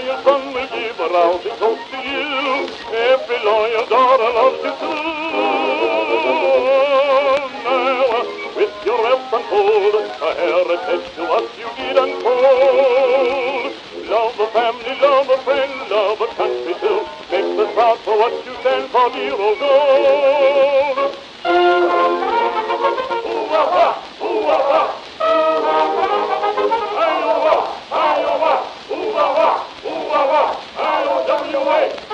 Loyal son will give a rousing toast to you. Every loyal daughter loves you too. Now, with your wealth untold, a heritage to us you did unfold. Love a family, love a friend, love a country too. Make us proud for what you stand for, dear old gold. away.